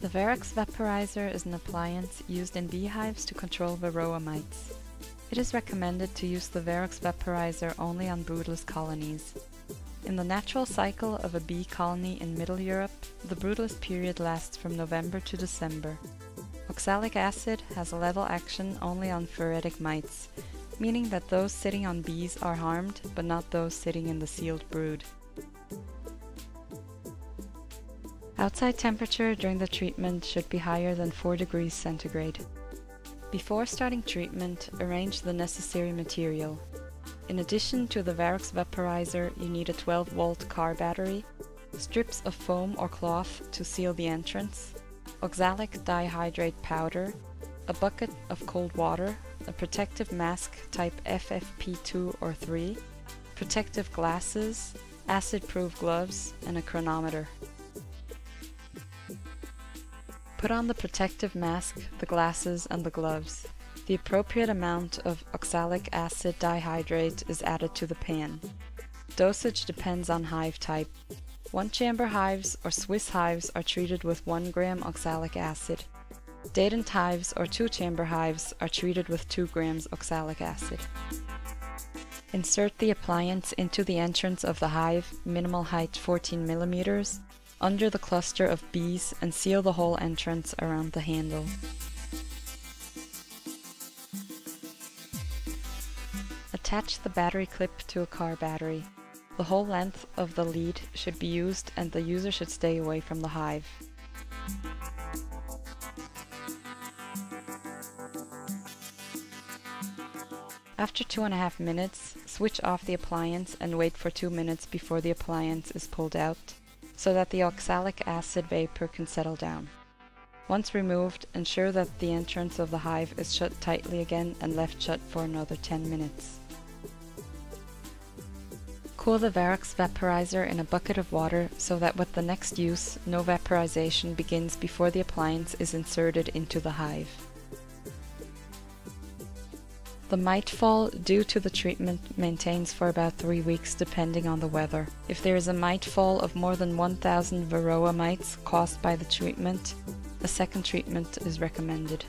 The Varrox Vaporizer is an appliance used in beehives to control varroa mites. It is recommended to use the Varrox Vaporizer only on broodless colonies. In the natural cycle of a bee colony in Middle Europe, the broodless period lasts from November to December. Oxalic acid has a level action only on phoretic mites, meaning that those sitting on bees are harmed, but not those sitting in the sealed brood. Outside temperature during the treatment should be higher than 4 degrees centigrade. Before starting treatment, arrange the necessary material. In addition to the Varrox vaporizer, you need a 12 volt car battery, strips of foam or cloth to seal the entrance, oxalic dihydrate powder, a bucket of cold water, a protective mask type FFP2 or 3, protective glasses, acid-proof gloves, and a chronometer. Put on the protective mask, the glasses, and the gloves. The appropriate amount of oxalic acid dihydrate is added to the pan. Dosage depends on hive type. One-chamber hives or Swiss hives are treated with 1 gram oxalic acid. Dadant hives or two-chamber hives are treated with 2 grams oxalic acid. Insert the appliance into the entrance of the hive, minimal height 14 millimeters, under the cluster of bees and seal the whole entrance around the handle. Attach the battery clip to a car battery. The whole length of the lead should be used and the user should stay away from the hive. After two and a half minutes, switch off the appliance and wait for two minutes before the appliance is pulled out so that the oxalic acid vapor can settle down. Once removed, ensure that the entrance of the hive is shut tightly again and left shut for another 10 minutes. Cool the Varrox vaporizer in a bucket of water so that with the next use, no vaporization begins before the appliance is inserted into the hive. The mite fall due to the treatment maintains for about 3 weeks depending on the weather. If there is a mite fall of more than 1000 varroa mites caused by the treatment, a second treatment is recommended.